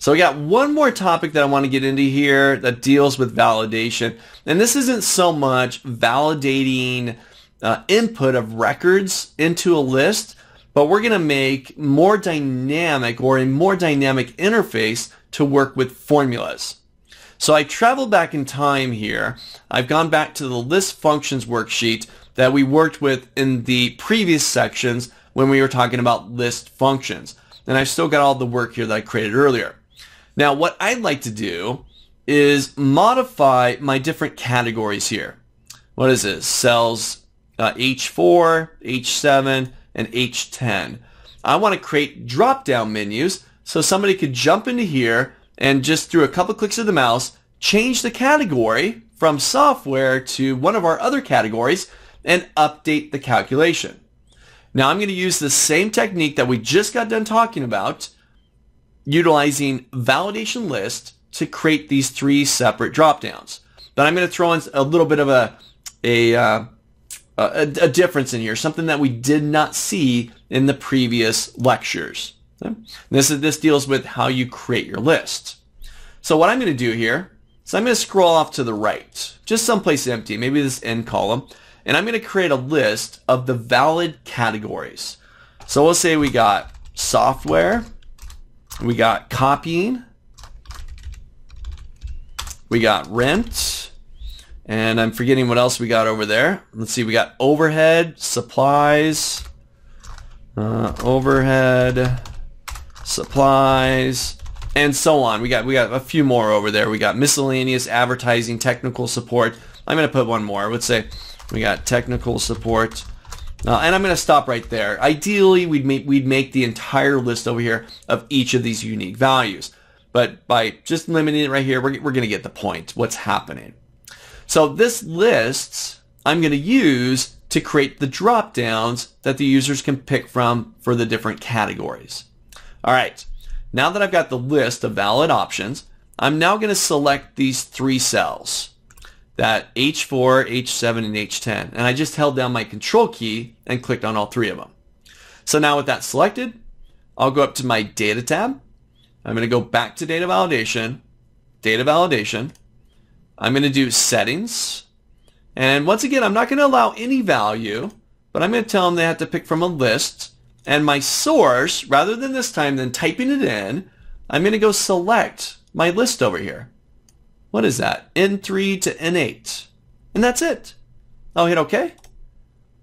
So we got one more topic that I want to get into here that deals with validation. And this isn't so much validating uh, input of records into a list, but we're going to make more dynamic or a more dynamic interface to work with formulas. So I traveled back in time here. I've gone back to the list functions worksheet that we worked with in the previous sections when we were talking about list functions. And I've still got all the work here that I created earlier. Now, what I'd like to do is modify my different categories here. What is this? Cells uh, H4, H7, and H10. I want to create drop-down menus so somebody could jump into here and just through a couple clicks of the mouse, change the category from software to one of our other categories and update the calculation. Now I'm going to use the same technique that we just got done talking about utilizing validation list to create these three separate dropdowns. But I'm going to throw in a little bit of a, a, uh, a, a, difference in here, something that we did not see in the previous lectures. This, is, this deals with how you create your list. So what I'm going to do here is I'm going to scroll off to the right, just someplace empty, maybe this end column, and I'm going to create a list of the valid categories. So we'll say we got software, we got copying. We got rent. And I'm forgetting what else we got over there. Let's see. We got overhead, supplies, uh, overhead, supplies, and so on. We got we got a few more over there. We got miscellaneous, advertising, technical support. I'm going to put one more. Let's say we got technical support, uh, and I'm going to stop right there. Ideally, we'd make, we'd make the entire list over here of each of these unique values. But by just limiting it right here, we're, we're going to get the point, what's happening. So this list I'm going to use to create the drop downs that the users can pick from for the different categories. All right, now that I've got the list of valid options, I'm now going to select these three cells that H4, H7, and H10. And I just held down my control key and clicked on all three of them. So now with that selected, I'll go up to my data tab. I'm going to go back to data validation, data validation. I'm going to do settings. And once again, I'm not going to allow any value, but I'm going to tell them they have to pick from a list. And my source, rather than this time then typing it in, I'm going to go select my list over here what is that? N3 to N8. And that's it. I'll hit OK.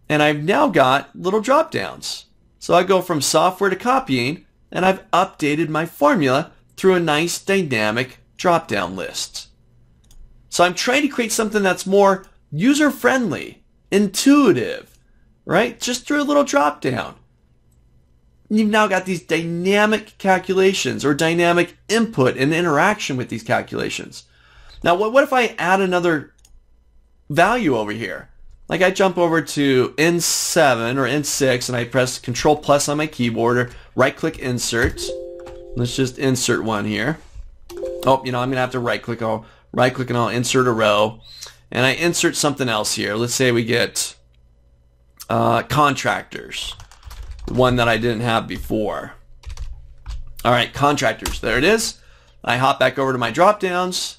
And I've now got little drop downs. So I go from software to copying, and I've updated my formula through a nice dynamic drop down list. So I'm trying to create something that's more user friendly, intuitive, right? Just through a little drop down. You've now got these dynamic calculations or dynamic input and interaction with these calculations. Now, what, what if I add another value over here? Like I jump over to N7 or N6 and I press Control plus on my keyboard or right click insert. Let's just insert one here. Oh, you know, I'm going to have to right click. I'll right click and I'll insert a row. And I insert something else here. Let's say we get uh, contractors. One that I didn't have before. All right, contractors. There it is. I hop back over to my drop downs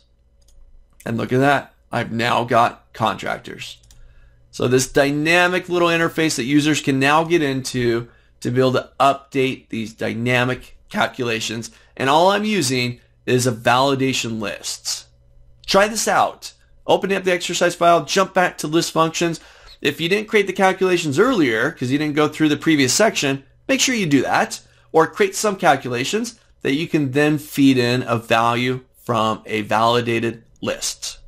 and look at that. I've now got contractors. So this dynamic little interface that users can now get into to be able to update these dynamic calculations. And all I'm using is a validation list. Try this out. Open up the exercise file, jump back to list functions. If you didn't create the calculations earlier because you didn't go through the previous section, make sure you do that or create some calculations that you can then feed in a value from a validated lists.